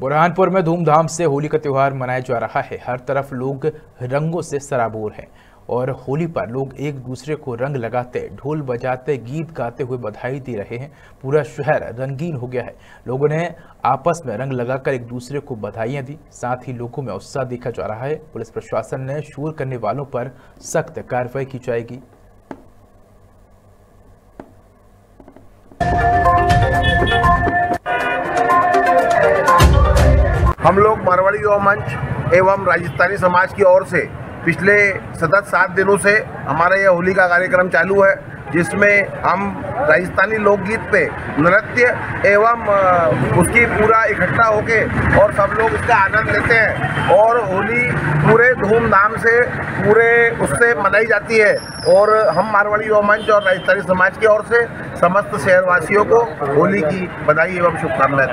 बुरहानपुर में धूमधाम से होली का त्यौहार मनाया जा रहा है। हर तरफ़ लोग रंगों से सराबोर हैं और होली पर लोग एक दूसरे को रंग लगाते, ढोल बजाते, गीत गाते हुए बधाई दे रहे हैं। पूरा शहर रंगीन हो गया है। लोगों ने आपस में रंग लगाकर एक दूसरे को बधाइयाँ दी। साथ ही लोगों में उत्साह देखा जा रहा है। पुलिस प्रशासन ने शोर करने वालों पर सख्त कार्रवाई की जाएगी। हम लोग मारवाड़ी युवा मंच एवं राजस्थानी समाज की ओर से पिछले सतत सात दिनों से हमारा यह होली का कार्यक्रम चालू है, जिसमें हम राजस्थानी लोकगीत पे नृत्य एवं उसकी पूरा इकट्ठा होके और सब लोग इसका आनंद लेते हैं और होली पूरे धूमधाम से, पूरे उससे मनाई जाती है और हम मारवाड़ी युवा मंच और राजस्थानी समाज की ओर से समस्त शहरवासियों को होली की बधाई एवं शुभकामनाएँ